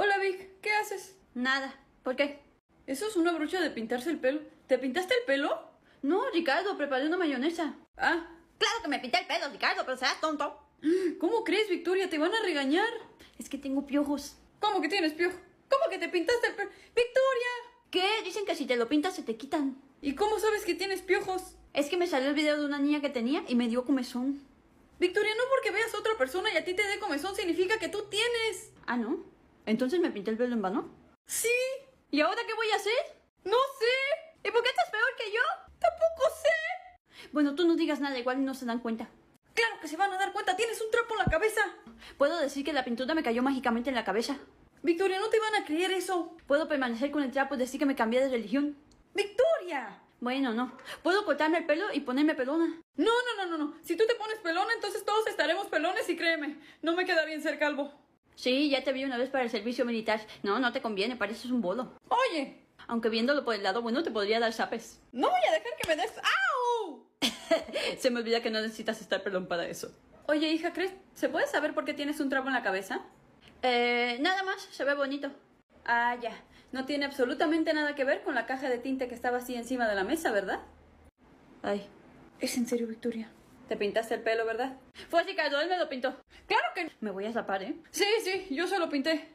Hola Vic, ¿qué haces? Nada. ¿Por qué? Eso es una brocha de pintarse el pelo. ¿Te pintaste el pelo? No, Ricardo, preparé una mayonesa. Ah, Claro que me pinté el pelo, Ricardo, pero seas tonto. ¿cómo crees, Victoria? Te van a regañar. Es que tengo piojos. ¿Cómo que tienes piojo? ¿Cómo que te pintaste el pelo? ¡Victoria! ¿Qué? Dicen que si te lo pintas se te quitan. ¿Y cómo sabes que tienes piojos? Es que me salió el video de una niña que tenía y me dio comezón. Victoria, no porque veas a otra persona y a ti te dé comezón significa que tú tienes. Ah, ¿no? Entonces me pinté el pelo en vano. Sí, ¿Y ahora qué voy a hacer? no sé. ¿Y por qué estás peor que yo? Tampoco sé. Bueno, tú no digas nada, igual no se dan cuenta. Claro que se van a dar cuenta, tienes un trapo en la cabeza. Puedo decir que la pintura me cayó mágicamente en la cabeza. Victoria, no te van a creer eso. Puedo permanecer con el trapo y decir que me cambié de religión. Victoria. Bueno, no. Puedo cortarme el pelo y ponerme pelona. No, no, no, no, no. Si tú te pones pelona, entonces todos estaremos pelones y créeme, no me queda bien ser calvo. Sí, ya te vi una vez para el servicio militar. No, no te conviene, pareces un bolo. Oye, Aunque viéndolo por el lado bueno te podría dar zapes. no voy a dejar que me des... ¡Au! Se me olvida que no necesitas estar pelón para eso. Oye, hija, ¿crees? ¿Se puede saber por qué tienes un trapo en la cabeza? Eh, nada más, se ve bonito. Ah, ya. No tiene absolutamente nada que ver con la caja de tinte que estaba así encima de la mesa, ¿verdad? Ay. ¿Es en serio, Victoria? Te pintaste el pelo, ¿verdad? Fue Ricardo, él me lo pintó. Claro que... Me voy a zapar, ¿eh? Sí, sí, yo se lo pinté.